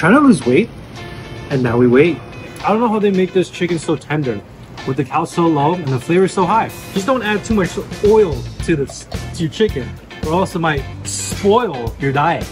trying to lose weight, and now we wait. I don't know how they make this chicken so tender, with the cow so low and the flavor so high. Just don't add too much oil to this to your chicken, or else it might spoil your diet.